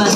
Mas